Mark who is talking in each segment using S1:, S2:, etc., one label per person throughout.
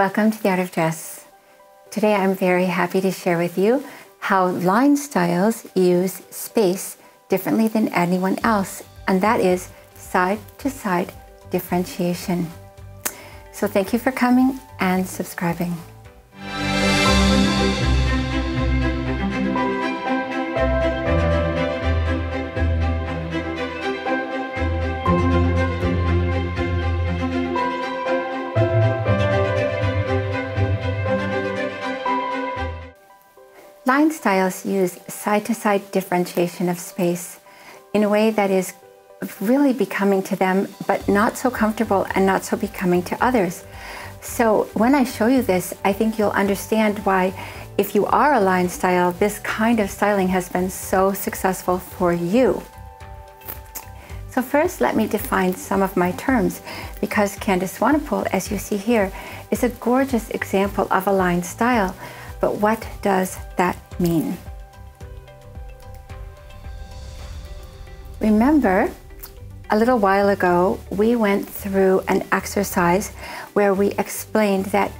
S1: Welcome to the Art of Dress. Today I'm very happy to share with you how line styles use space differently than anyone else, and that is side to side differentiation. So thank you for coming and subscribing. Line styles use side-to-side differentiation of space in a way that is really becoming to them, but not so comfortable and not so becoming to others. So when I show you this, I think you'll understand why if you are a line style, this kind of styling has been so successful for you. So first, let me define some of my terms, because Candice Swanepoel, as you see here, is a gorgeous example of a line style. But what does that mean? Remember, a little while ago, we went through an exercise where we explained that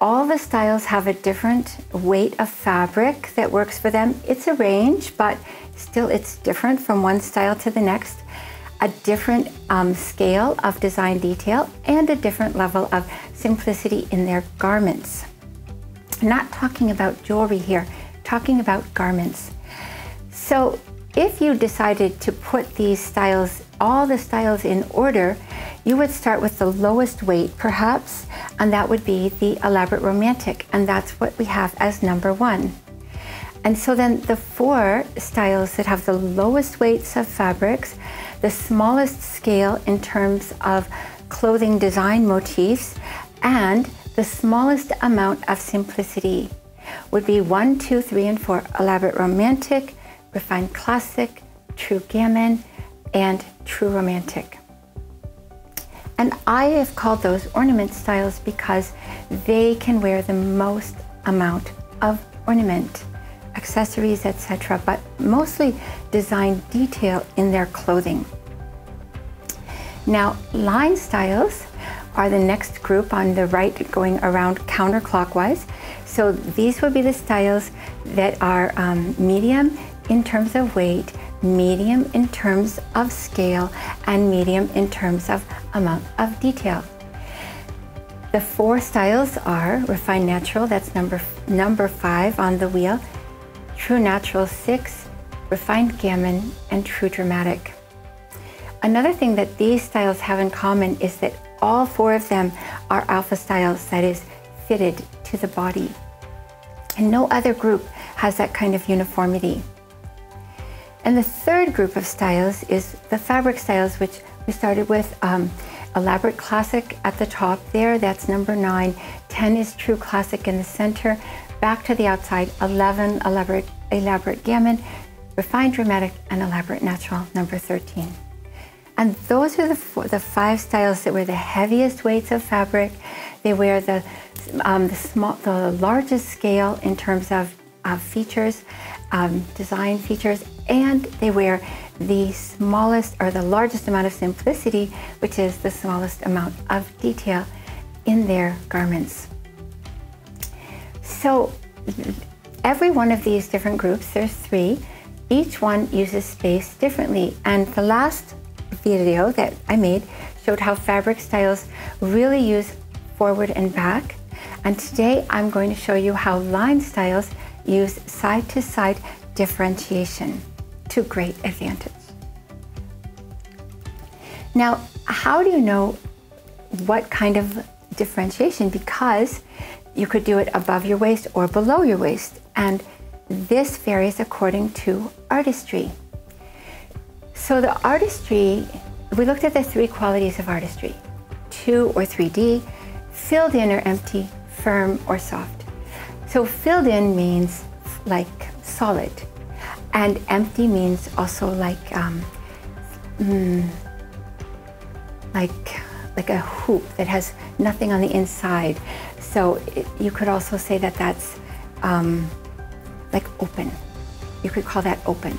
S1: all the styles have a different weight of fabric that works for them. It's a range, but still it's different from one style to the next. A different um, scale of design detail and a different level of simplicity in their garments not talking about jewelry here, talking about garments. So if you decided to put these styles, all the styles in order, you would start with the lowest weight perhaps, and that would be the elaborate romantic, and that's what we have as number one. And so then the four styles that have the lowest weights of fabrics, the smallest scale in terms of clothing design motifs, and the smallest amount of simplicity would be one, two, three, and four elaborate romantic, refined classic, true gamine, and true romantic. And I have called those ornament styles because they can wear the most amount of ornament, accessories, etc., but mostly design detail in their clothing. Now, line styles are the next group on the right going around counterclockwise. So these would be the styles that are um, medium in terms of weight, medium in terms of scale, and medium in terms of amount of detail. The four styles are Refined Natural, that's number, number five on the wheel, True Natural six, Refined Gamine, and True Dramatic. Another thing that these styles have in common is that all four of them are alpha styles that is fitted to the body. And no other group has that kind of uniformity. And the third group of styles is the fabric styles, which we started with um, elaborate classic at the top there, that's number nine. 10 is true classic in the center. Back to the outside, 11 elaborate, elaborate gamine, refined dramatic, and elaborate natural, number 13. And those are the, four, the five styles that wear the heaviest weights of fabric. They wear the, um, the, small, the largest scale in terms of, of features, um, design features, and they wear the smallest or the largest amount of simplicity, which is the smallest amount of detail in their garments. So every one of these different groups, there's three, each one uses space differently. And the last video that I made showed how fabric styles really use forward and back. And today I'm going to show you how line styles use side-to-side -side differentiation to great advantage. Now, how do you know what kind of differentiation? Because you could do it above your waist or below your waist. And this varies according to artistry. So the artistry, we looked at the three qualities of artistry, 2 or 3D, filled in or empty, firm or soft. So filled in means like solid, and empty means also like um, mm, like like a hoop that has nothing on the inside. So it, you could also say that that's um, like open. You could call that open.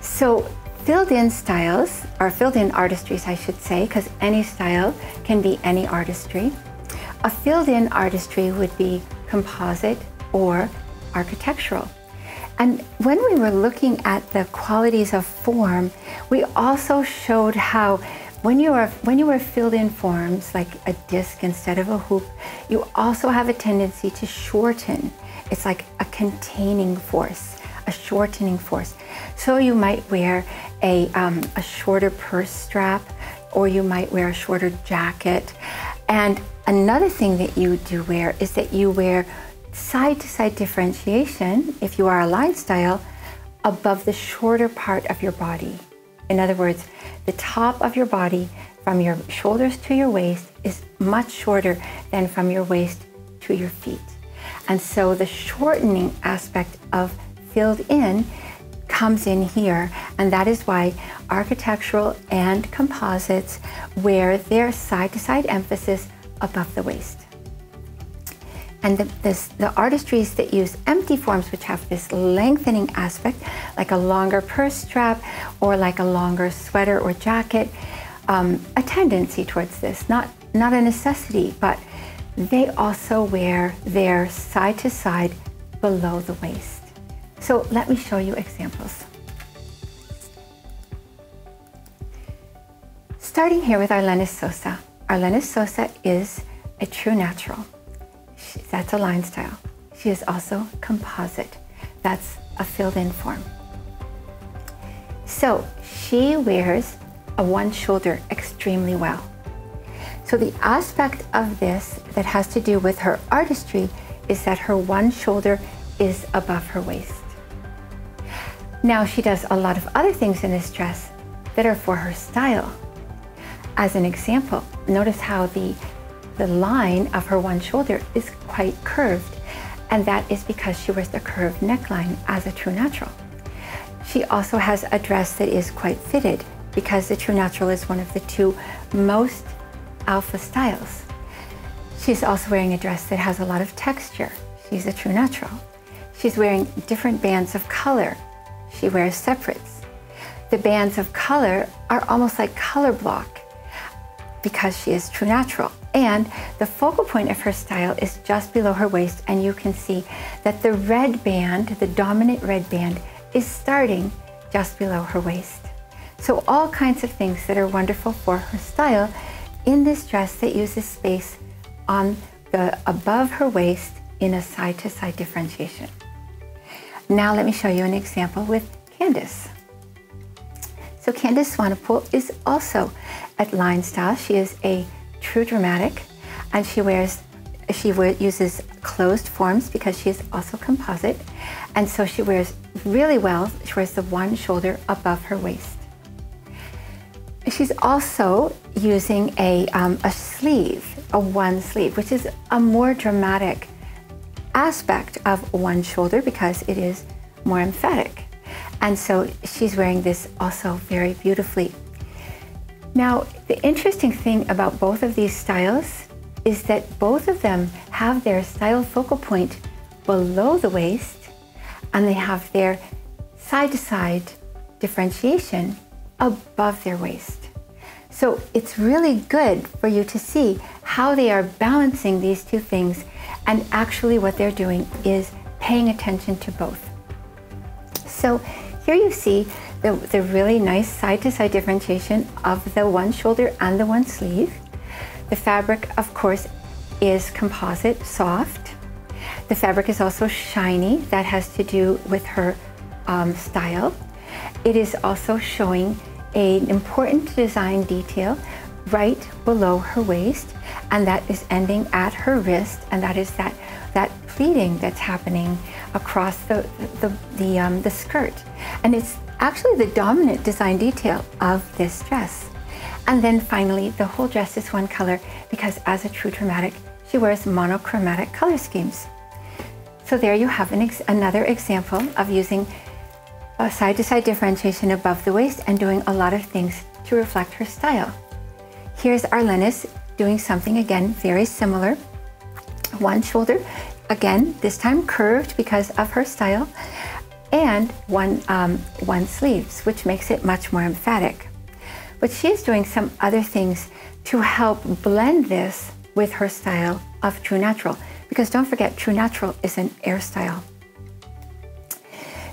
S1: So filled in styles, or filled in artistries, I should say, because any style can be any artistry, A filled in artistry would be composite or architectural. And when we were looking at the qualities of form, we also showed how when you are when you are filled in forms like a disc instead of a hoop, you also have a tendency to shorten. It's like a containing force, a shortening force. So you might wear a, um, a shorter purse strap, or you might wear a shorter jacket. And another thing that you do wear is that you wear side to side differentiation, if you are a line style, above the shorter part of your body. In other words, the top of your body from your shoulders to your waist is much shorter than from your waist to your feet. And so the shortening aspect of filled in comes in here, and that is why architectural and composites wear their side to side emphasis above the waist. And the, this, the artistries that use empty forms, which have this lengthening aspect, like a longer purse strap or like a longer sweater or jacket, um, a tendency towards this, not, not a necessity, but they also wear their side to side below the waist. So let me show you examples. Starting here with Arlenis Sosa. Arlenis Sosa is a true natural. She, that's a line style. She is also composite. That's a filled in form. So she wears a one shoulder extremely well. So the aspect of this that has to do with her artistry is that her one shoulder is above her waist. Now she does a lot of other things in this dress that are for her style. As an example, notice how the the line of her one shoulder is quite curved, and that is because she wears the curved neckline as a true natural. She also has a dress that is quite fitted because the true natural is one of the two most alpha styles. She's also wearing a dress that has a lot of texture. She's a true natural. She's wearing different bands of color. She wears separates. The bands of color are almost like color block because she is true natural. And the focal point of her style is just below her waist, and you can see that the red band, the dominant red band, is starting just below her waist. So, all kinds of things that are wonderful for her style in this dress that uses space on the above her waist in a side to side differentiation. Now, let me show you an example with Candice. So, Candice Swanepoel is also at Line Style. She is a true dramatic, and she wears she uses closed forms because she is also composite, and so she wears really well. She wears the one shoulder above her waist. She's also using a, um, a sleeve, a one sleeve, which is a more dramatic aspect of one shoulder because it is more emphatic. And so she's wearing this also very beautifully now, the interesting thing about both of these styles is that both of them have their style focal point below the waist and they have their side to side differentiation above their waist. So it's really good for you to see how they are balancing these two things and actually what they're doing is paying attention to both. So here you see the, the really nice side-to-side differentiation of the one shoulder and the one sleeve. The fabric, of course, is composite, soft. The fabric is also shiny. That has to do with her um, style. It is also showing an important design detail right below her waist, and that is ending at her wrist, and that is that that pleating that's happening across the the the, um, the skirt, and it's actually the dominant design detail of this dress. And then finally, the whole dress is one color because as a true dramatic, she wears monochromatic color schemes. So there you have an ex another example of using a side-to-side -side differentiation above the waist and doing a lot of things to reflect her style. Here's Arlenis doing something again very similar. One shoulder, again, this time curved because of her style and one, um, one sleeves, which makes it much more emphatic. But she is doing some other things to help blend this with her style of True Natural. Because don't forget, True Natural is an air style.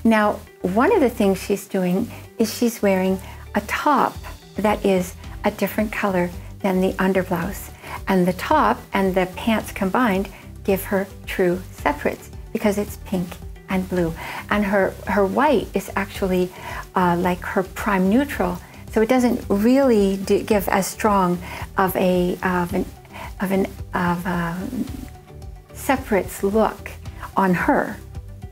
S1: Now, one of the things she's doing is she's wearing a top that is a different color than the underblouse. And the top and the pants combined give her true separates because it's pink and blue. And her, her white is actually uh, like her prime neutral. So it doesn't really give as strong of a of an of an of a separates look on her.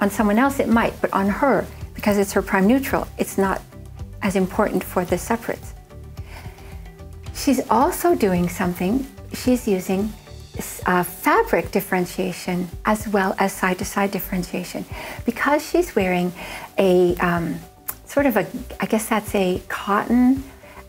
S1: On someone else it might, but on her, because it's her prime neutral, it's not as important for the separates. She's also doing something, she's using uh, fabric differentiation as well as side to side differentiation. Because she's wearing a um, sort of a, I guess that's a cotton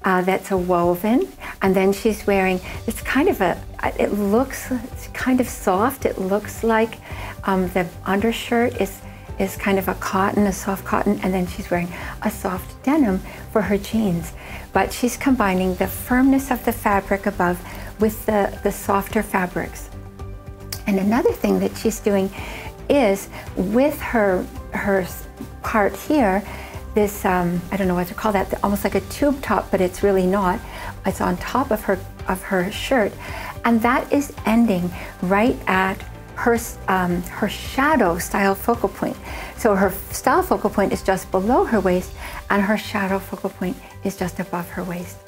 S1: uh, that's a woven, and then she's wearing, it's kind of a, it looks, it's kind of soft. It looks like um, the undershirt is is kind of a cotton, a soft cotton, and then she's wearing a soft denim for her jeans. But she's combining the firmness of the fabric above with the, the softer fabrics. And another thing that she's doing is with her, her part here, this, um, I don't know what to call that, almost like a tube top, but it's really not. It's on top of her, of her shirt. And that is ending right at her, um, her shadow style focal point. So her style focal point is just below her waist and her shadow focal point is just above her waist.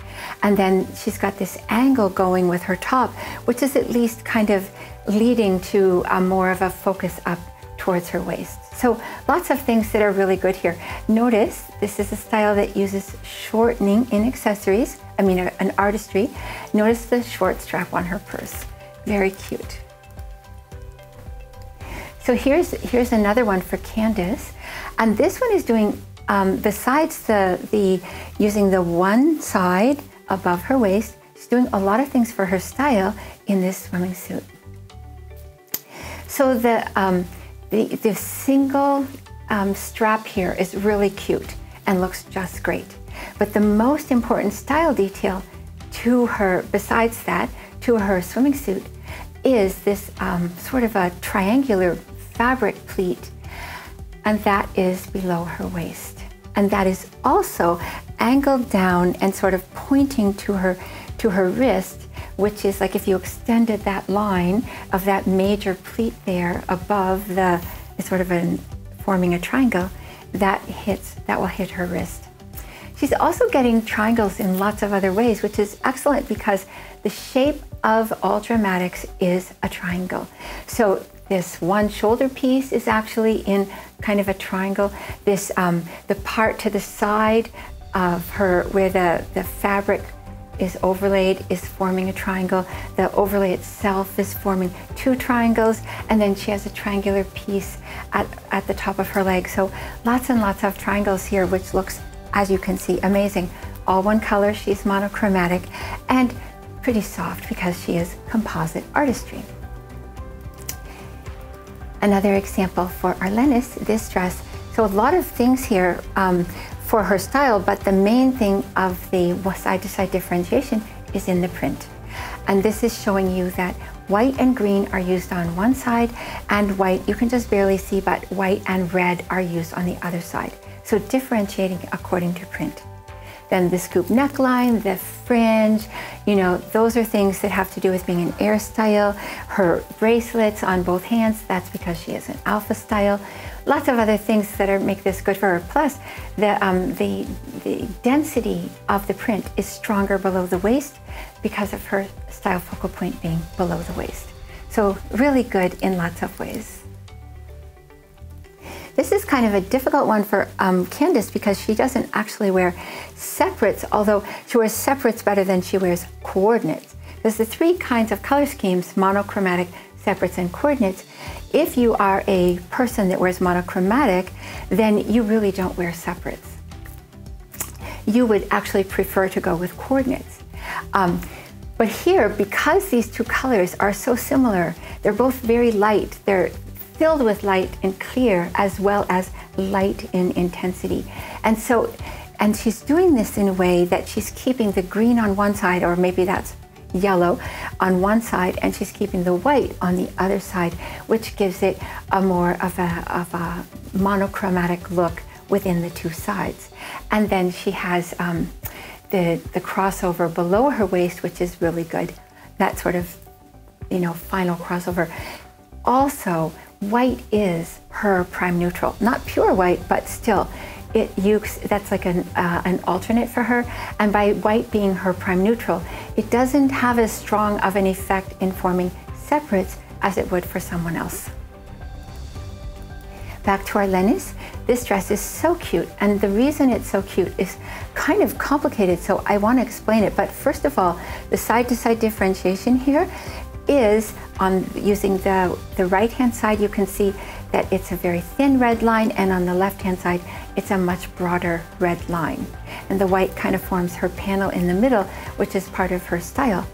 S1: And then she's got this angle going with her top, which is at least kind of leading to a more of a focus up towards her waist. So lots of things that are really good here. Notice this is a style that uses shortening in accessories, I mean an artistry. Notice the short strap on her purse. Very cute. So here's, here's another one for Candice. And this one is doing, um, besides the, the using the one side above her waist, she's doing a lot of things for her style in this swimming suit. So the, um, the, the single um, strap here is really cute and looks just great. But the most important style detail to her, besides that, to her swimming suit, is this um, sort of a triangular fabric pleat, and that is below her waist. And that is also angled down and sort of pointing to her to her wrist, which is like if you extended that line of that major pleat there above the sort of an, forming a triangle, that hits that will hit her wrist. She's also getting triangles in lots of other ways, which is excellent because the shape of all dramatics is a triangle. So this one shoulder piece is actually in kind of a triangle. This, um, the part to the side of her, where the, the fabric is overlaid, is forming a triangle. The overlay itself is forming two triangles, and then she has a triangular piece at, at the top of her leg. So lots and lots of triangles here, which looks, as you can see, amazing. All one color, she's monochromatic, and pretty soft because she is composite artistry. Another example for Arlenis, this dress. So a lot of things here um, for her style, but the main thing of the side-to-side differentiation is in the print. And this is showing you that white and green are used on one side and white, you can just barely see, but white and red are used on the other side. So differentiating according to print. Then the scoop neckline, the fringe, you know, those are things that have to do with being an air style. Her bracelets on both hands, that's because she is an alpha style. Lots of other things that are, make this good for her. Plus, the, um, the, the density of the print is stronger below the waist because of her style focal point being below the waist. So really good in lots of ways. This is kind of a difficult one for um, Candice because she doesn't actually wear separates, although she wears separates better than she wears coordinates. There's the three kinds of color schemes, monochromatic, separates, and coordinates. If you are a person that wears monochromatic, then you really don't wear separates. You would actually prefer to go with coordinates. Um, but here, because these two colors are so similar, they're both very light. They're filled with light and clear as well as light in intensity. And so, and she's doing this in a way that she's keeping the green on one side, or maybe that's yellow on one side and she's keeping the white on the other side, which gives it a more of a, of a monochromatic look within the two sides. And then she has um, the, the crossover below her waist, which is really good. That sort of, you know, final crossover. Also, white is her prime neutral. Not pure white, but still, it ukes, that's like an, uh, an alternate for her. And by white being her prime neutral, it doesn't have as strong of an effect in forming separates as it would for someone else. Back to Arlenis. This dress is so cute, and the reason it's so cute is kind of complicated, so I want to explain it. But first of all, the side-to-side -side differentiation here is on using the, the right-hand side, you can see that it's a very thin red line, and on the left-hand side, it's a much broader red line. And the white kind of forms her panel in the middle, which is part of her style.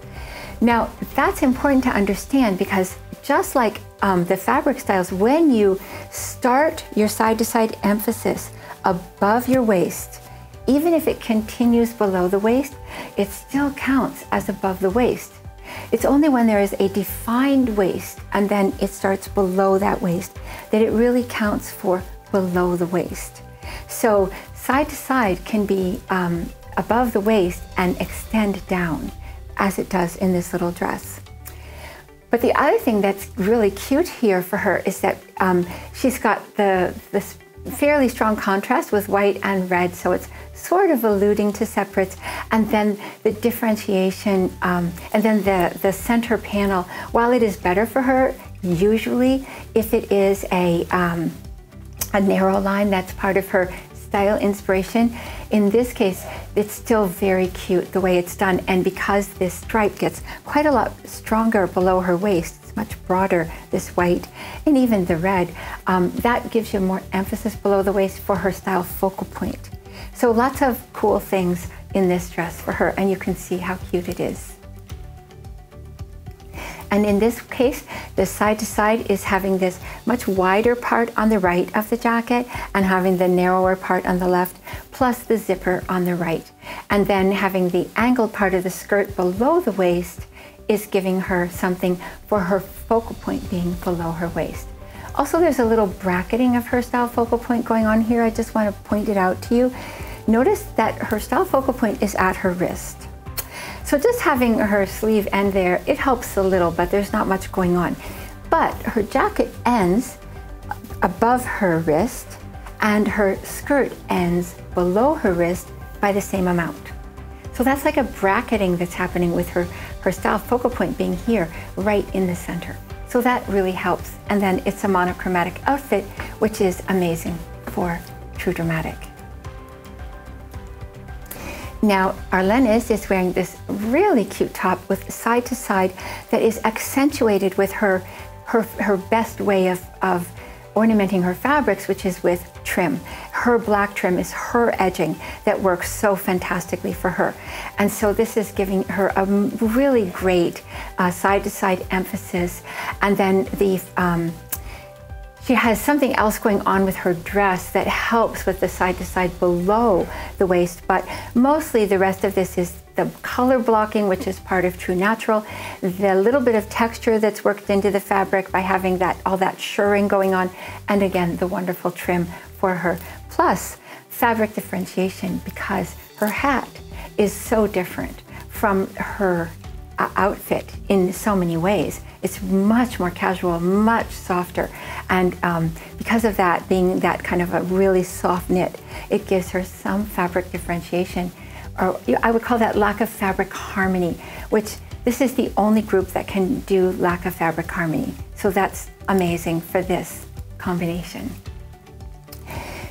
S1: Now, that's important to understand because just like um, the fabric styles, when you start your side-to-side -side emphasis above your waist, even if it continues below the waist, it still counts as above the waist. It's only when there is a defined waist and then it starts below that waist that it really counts for below the waist. So side to side can be um, above the waist and extend down as it does in this little dress. But the other thing that's really cute here for her is that um, she's got the this fairly strong contrast with white and red, so it's sort of alluding to separates, and then the differentiation, um, and then the, the center panel, while it is better for her, usually if it is a, um, a narrow line that's part of her style inspiration, in this case, it's still very cute the way it's done, and because this stripe gets quite a lot stronger below her waist, much broader, this white, and even the red, um, that gives you more emphasis below the waist for her style focal point. So lots of cool things in this dress for her and you can see how cute it is. And in this case, the side to side is having this much wider part on the right of the jacket and having the narrower part on the left, plus the zipper on the right. And then having the angled part of the skirt below the waist is giving her something for her focal point being below her waist. Also, there's a little bracketing of her style focal point going on here. I just want to point it out to you. Notice that her style focal point is at her wrist. So just having her sleeve end there, it helps a little, but there's not much going on. But her jacket ends above her wrist and her skirt ends below her wrist by the same amount. So that's like a bracketing that's happening with her, her style focal point being here, right in the center. So that really helps. And then it's a monochromatic outfit, which is amazing for True Dramatic. Now, Arlenis is wearing this really cute top with side to side that is accentuated with her, her, her best way of, of ornamenting her fabrics, which is with trim. Her black trim is her edging that works so fantastically for her. And so this is giving her a really great side to side emphasis. And then the um, she has something else going on with her dress that helps with the side to side below the waist, but mostly the rest of this is the color blocking, which is part of True Natural, the little bit of texture that's worked into the fabric by having that all that shirring going on, and again, the wonderful trim for her. Plus, fabric differentiation because her hat is so different from her uh, outfit in so many ways. It's much more casual, much softer. And um, because of that, being that kind of a really soft knit, it gives her some fabric differentiation. Or I would call that lack of fabric harmony, which this is the only group that can do lack of fabric harmony. So that's amazing for this combination.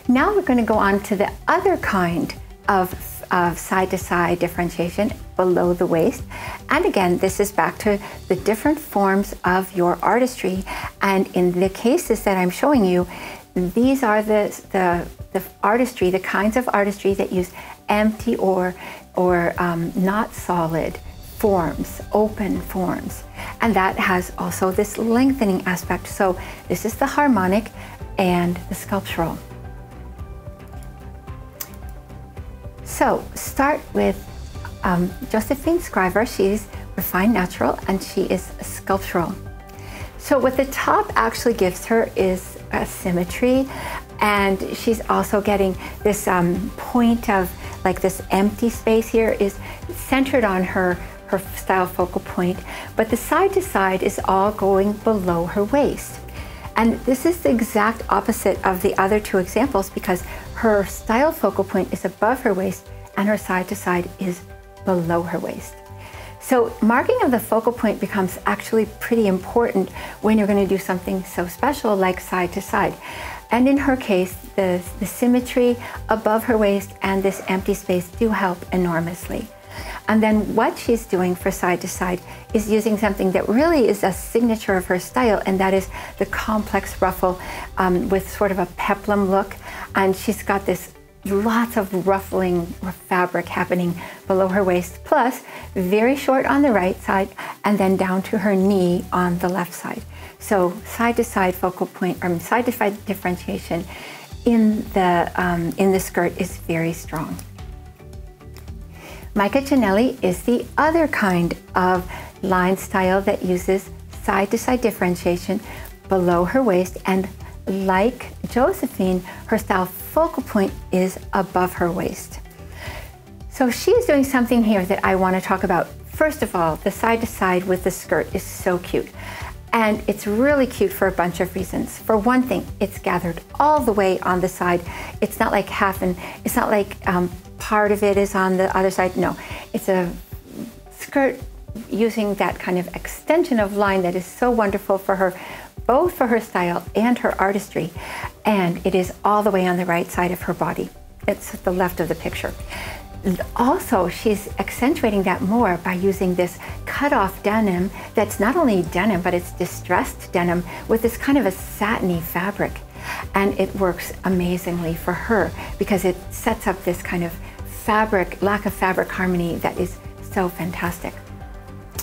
S1: Now we're going to go on to the other kind of of side-to-side differentiation below the waist. And again, this is back to the different forms of your artistry. And in the cases that I'm showing you, these are the, the, the artistry, the kinds of artistry that use empty or, or um, not solid forms, open forms. And that has also this lengthening aspect. So this is the harmonic and the sculptural. So start with um, Josephine Skriver. She's refined natural and she is sculptural. So what the top actually gives her is a symmetry and she's also getting this um, point of like this empty space here is centered on her her style focal point, but the side to side is all going below her waist. And this is the exact opposite of the other two examples because her style focal point is above her waist and her side to side is below her waist. So marking of the focal point becomes actually pretty important when you're going to do something so special like side to side. And in her case, the, the symmetry above her waist and this empty space do help enormously. And then what she's doing for side to side is using something that really is a signature of her style, and that is the complex ruffle um, with sort of a peplum look. And she's got this lots of ruffling fabric happening below her waist, plus very short on the right side and then down to her knee on the left side. So side to side focal point, or side to side differentiation in the, um, in the skirt is very strong. Micah Janelli is the other kind of line style that uses side to side differentiation below her waist and like Josephine, her style focal point is above her waist. So she is doing something here that I want to talk about. First of all, the side to side with the skirt is so cute. And it's really cute for a bunch of reasons. For one thing, it's gathered all the way on the side. It's not like half and it's not like um, part of it is on the other side. No, it's a skirt using that kind of extension of line that is so wonderful for her, both for her style and her artistry. And it is all the way on the right side of her body. It's the left of the picture also, she's accentuating that more by using this cut-off denim that's not only denim, but it's distressed denim with this kind of a satiny fabric. And it works amazingly for her because it sets up this kind of fabric, lack of fabric harmony that is so fantastic.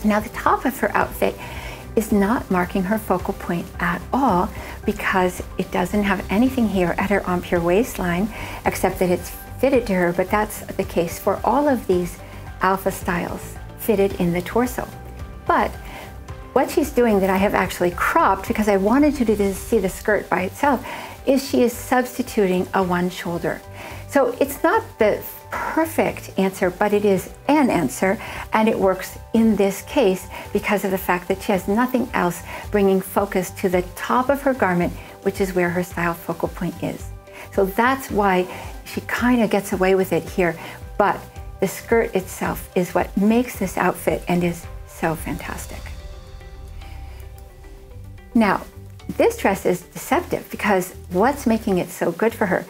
S1: Now the top of her outfit is not marking her focal point at all because it doesn't have anything here at her empire waistline except that it's fitted to her, but that's the case for all of these alpha styles fitted in the torso. But what she's doing that I have actually cropped because I wanted you to see the skirt by itself is she is substituting a one shoulder. So it's not the perfect answer, but it is an answer, and it works in this case because of the fact that she has nothing else bringing focus to the top of her garment, which is where her style focal point is. So that's why she kind of gets away with it here, but the skirt itself is what makes this outfit and is so fantastic. Now, this dress is deceptive because what's making it so good for her?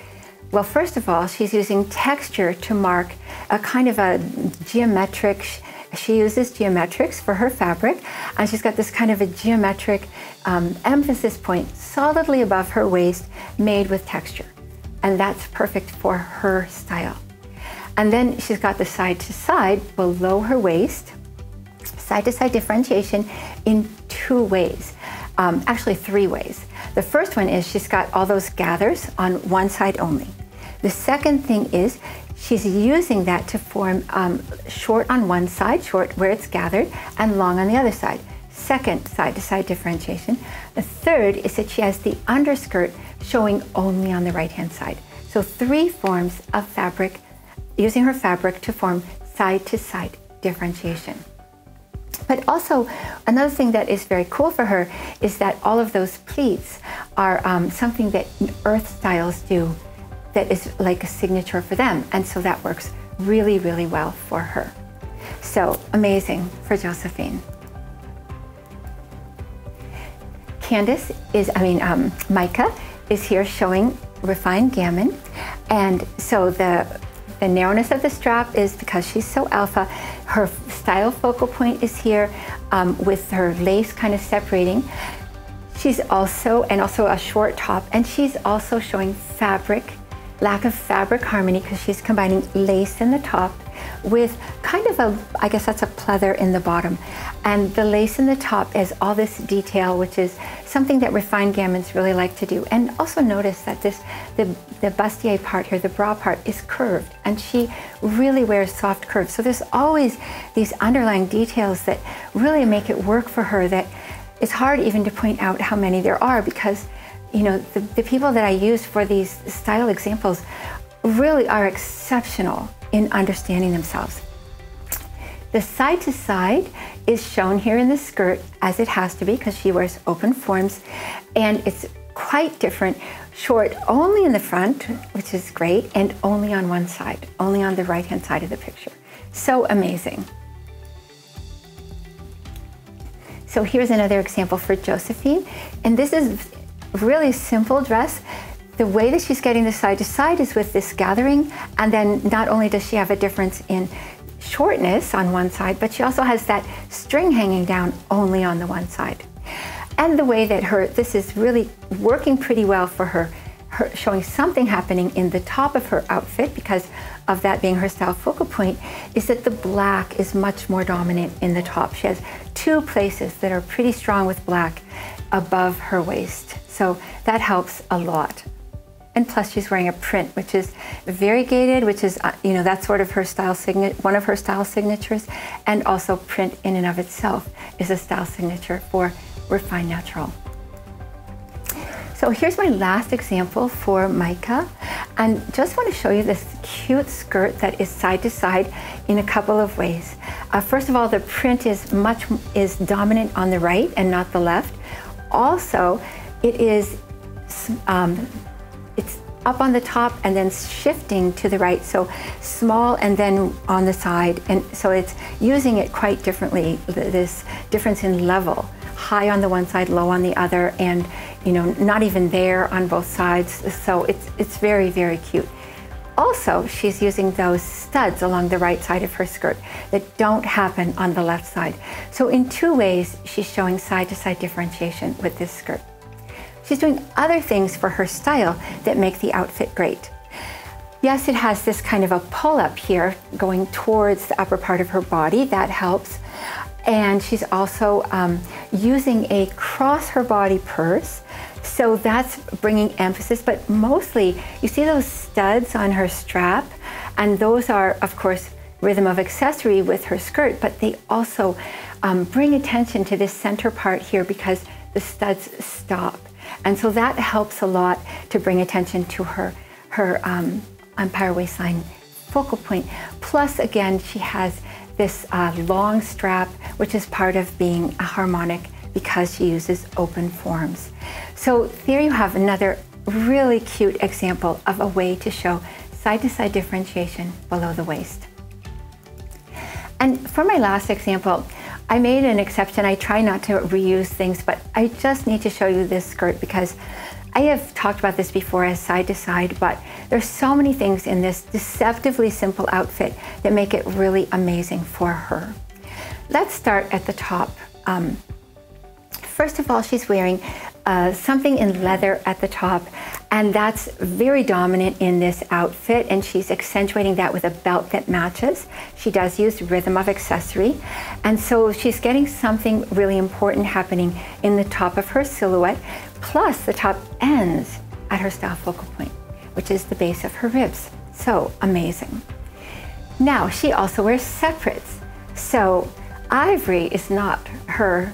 S1: Well, first of all, she's using texture to mark a kind of a geometric, she uses geometrics for her fabric, and she's got this kind of a geometric um, emphasis point solidly above her waist made with texture and that's perfect for her style. And then she's got the side to side below her waist, side to side differentiation in two ways, um, actually three ways. The first one is she's got all those gathers on one side only. The second thing is she's using that to form um, short on one side, short where it's gathered, and long on the other side. Second side to side differentiation. The third is that she has the underskirt showing only on the right hand side. So three forms of fabric, using her fabric to form side to side differentiation. But also, another thing that is very cool for her is that all of those pleats are um, something that earth styles do that is like a signature for them. And so that works really, really well for her. So amazing for Josephine. Candice is, I mean, um, Micah is here showing refined gamine. And so the, the narrowness of the strap is because she's so alpha. Her style focal point is here um, with her lace kind of separating. She's also, and also a short top, and she's also showing fabric, lack of fabric harmony because she's combining lace in the top with kind of a, I guess that's a pleather in the bottom. And the lace in the top is all this detail, which is something that refined gamins really like to do. And also notice that this, the, the bustier part here, the bra part, is curved. And she really wears soft curves. So there's always these underlying details that really make it work for her that it's hard even to point out how many there are because you know, the, the people that I use for these style examples really are exceptional in understanding themselves. The side to side is shown here in the skirt as it has to be because she wears open forms and it's quite different. Short only in the front, which is great, and only on one side, only on the right hand side of the picture. So amazing. So here's another example for Josephine. And this is a really simple dress. The way that she's getting the side to side is with this gathering, and then not only does she have a difference in shortness on one side, but she also has that string hanging down only on the one side. And the way that her, this is really working pretty well for her, her showing something happening in the top of her outfit because of that being her style focal point, is that the black is much more dominant in the top. She has two places that are pretty strong with black above her waist. So that helps a lot. And plus she's wearing a print, which is variegated, which is, uh, you know, that's sort of her style signature, one of her style signatures. And also print in and of itself is a style signature for Refined Natural. So here's my last example for Micah. And just want to show you this cute skirt that is side to side in a couple of ways. Uh, first of all, the print is much is dominant on the right and not the left. Also, it is um, up on the top and then shifting to the right. So small and then on the side. And so it's using it quite differently, this difference in level. High on the one side, low on the other, and you know, not even there on both sides. So it's it's very, very cute. Also, she's using those studs along the right side of her skirt that don't happen on the left side. So in two ways, she's showing side to side differentiation with this skirt. She's doing other things for her style that make the outfit great. Yes, it has this kind of a pull up here going towards the upper part of her body. That helps. And she's also um, using a cross her body purse. So that's bringing emphasis, but mostly you see those studs on her strap, and those are, of course, rhythm of accessory with her skirt, but they also um, bring attention to this center part here because the studs stop. And so that helps a lot to bring attention to her, her um, waistline focal point. Plus, again, she has this uh, long strap, which is part of being a harmonic because she uses open forms. So there you have another really cute example of a way to show side-to-side -side differentiation below the waist. And for my last example, I made an exception. I try not to reuse things, but I just need to show you this skirt because I have talked about this before as side to side, but there's so many things in this deceptively simple outfit that make it really amazing for her. Let's start at the top. Um, first of all, she's wearing uh, something in leather at the top, and that's very dominant in this outfit, and she's accentuating that with a belt that matches. She does use rhythm of accessory, and so she's getting something really important happening in the top of her silhouette, plus the top ends at her style focal point, which is the base of her ribs. So amazing. Now, she also wears separates. So ivory is not her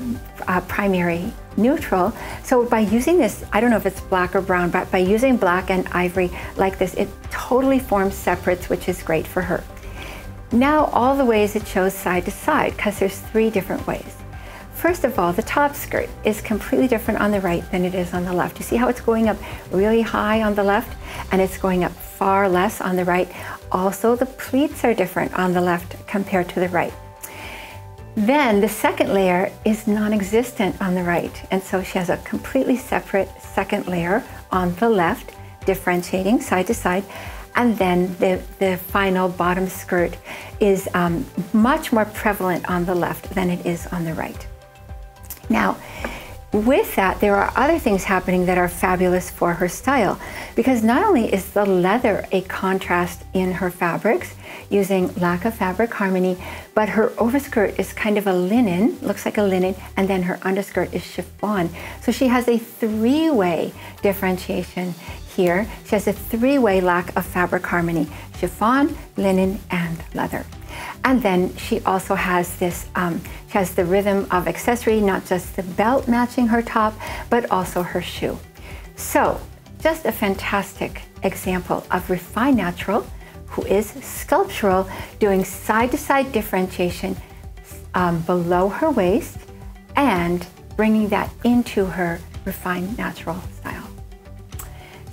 S1: uh, primary neutral. So by using this, I don't know if it's black or brown, but by using black and ivory like this, it totally forms separates, which is great for her. Now all the ways it shows side to side, because there's three different ways. First of all, the top skirt is completely different on the right than it is on the left. You see how it's going up really high on the left and it's going up far less on the right. Also, the pleats are different on the left compared to the right. Then the second layer is non-existent on the right. And so she has a completely separate second layer on the left, differentiating side to side. And then the, the final bottom skirt is um, much more prevalent on the left than it is on the right. Now, with that, there are other things happening that are fabulous for her style because not only is the leather a contrast in her fabrics using lack of fabric harmony, but her overskirt is kind of a linen, looks like a linen, and then her underskirt is chiffon. So she has a three way differentiation here. She has a three way lack of fabric harmony chiffon, linen, and leather. And then she also has this, um, she has the rhythm of accessory, not just the belt matching her top, but also her shoe. So just a fantastic example of refined natural, who is sculptural, doing side-to-side differentiation um, below her waist and bringing that into her refined natural style.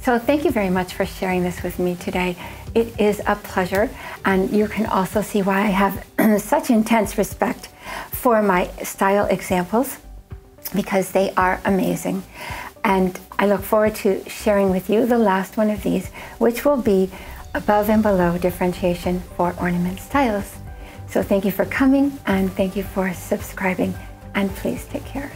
S1: So thank you very much for sharing this with me today. It is a pleasure, and you can also see why I have such intense respect for my style examples because they are amazing. And I look forward to sharing with you the last one of these, which will be above and below differentiation for ornament styles. So thank you for coming and thank you for subscribing and please take care.